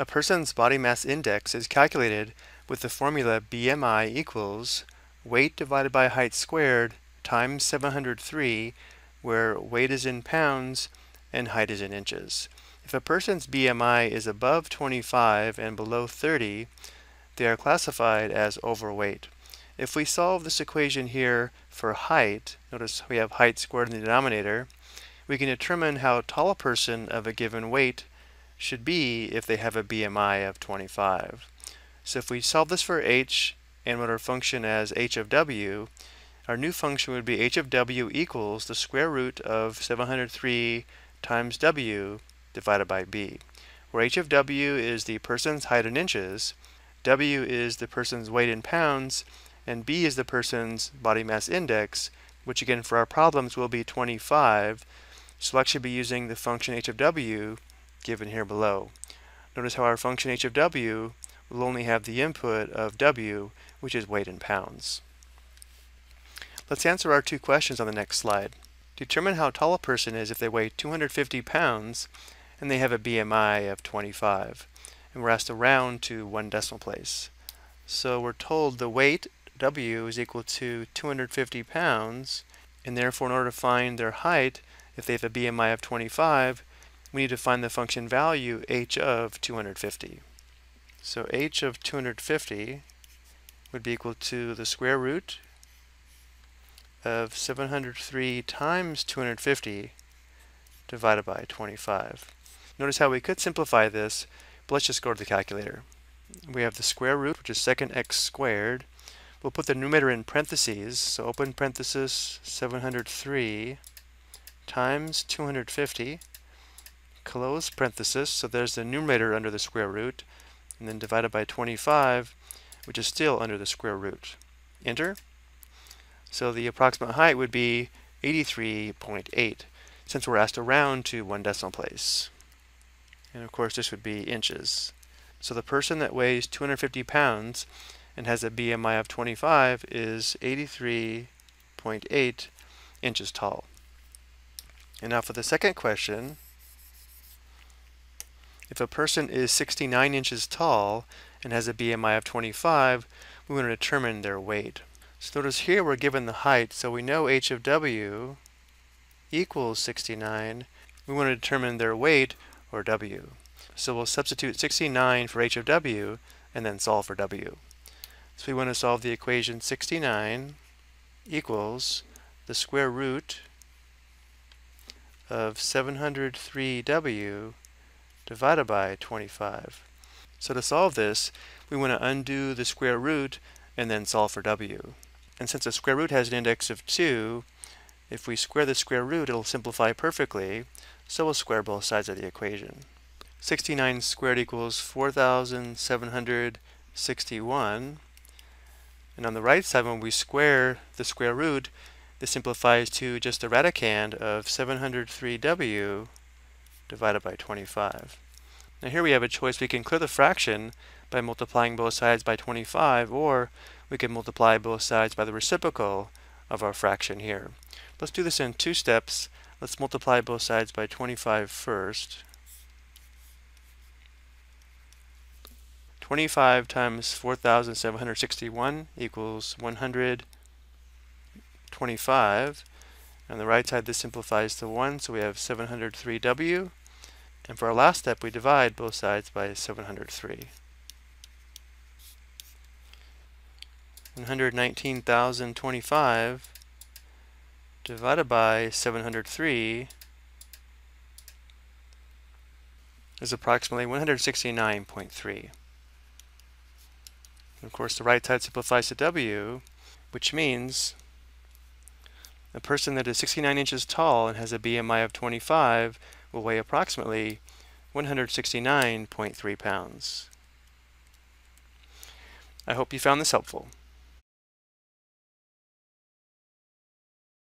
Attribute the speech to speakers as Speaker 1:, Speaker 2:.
Speaker 1: A person's body mass index is calculated with the formula BMI equals weight divided by height squared times 703, where weight is in pounds and height is in inches. If a person's BMI is above 25 and below 30, they are classified as overweight. If we solve this equation here for height, notice we have height squared in the denominator, we can determine how tall a person of a given weight should be if they have a BMI of 25. So if we solve this for h and what our function as h of w, our new function would be h of w equals the square root of 703 times w divided by b, where h of w is the person's height in inches, w is the person's weight in pounds, and b is the person's body mass index, which again for our problems will be 25, so we'll actually be using the function h of w given here below. Notice how our function h of w will only have the input of w, which is weight in pounds. Let's answer our two questions on the next slide. Determine how tall a person is if they weigh 250 pounds and they have a BMI of 25. And we're asked to round to one decimal place. So we're told the weight, W, is equal to 250 pounds, and therefore in order to find their height, if they have a BMI of 25, we need to find the function value h of 250. So h of 250 would be equal to the square root of 703 times 250 divided by 25. Notice how we could simplify this, but let's just go to the calculator. We have the square root, which is second x squared. We'll put the numerator in parentheses, so open parenthesis 703 times 250, close parenthesis, so there's the numerator under the square root, and then divided by 25, which is still under the square root. Enter. So the approximate height would be 83.8, since we're asked to round to one decimal place. And of course this would be inches. So the person that weighs 250 pounds and has a BMI of 25 is 83.8 inches tall. And now for the second question, if a person is 69 inches tall and has a BMI of 25, we want to determine their weight. So notice here we're given the height, so we know h of w equals 69. We want to determine their weight, or w. So we'll substitute 69 for h of w, and then solve for w. So we want to solve the equation 69 equals the square root of 703w divided by 25. So to solve this, we want to undo the square root and then solve for w. And since the square root has an index of 2, if we square the square root, it'll simplify perfectly, so we'll square both sides of the equation. 69 squared equals 4,761. And on the right side, when we square the square root, this simplifies to just the radicand of 703w divided by 25. Now here we have a choice. We can clear the fraction by multiplying both sides by 25, or we can multiply both sides by the reciprocal of our fraction here. Let's do this in two steps. Let's multiply both sides by 25 first. 25 times 4,761 equals 125. On the right side, this simplifies to 1, so we have 703w. And for our last step, we divide both sides by 703. 119,025 divided by 703 is approximately 169.3. Of course, the right side simplifies to w, which means a person that is 69 inches tall and has a BMI of 25 will weigh approximately 169.3 pounds. I hope you found this helpful.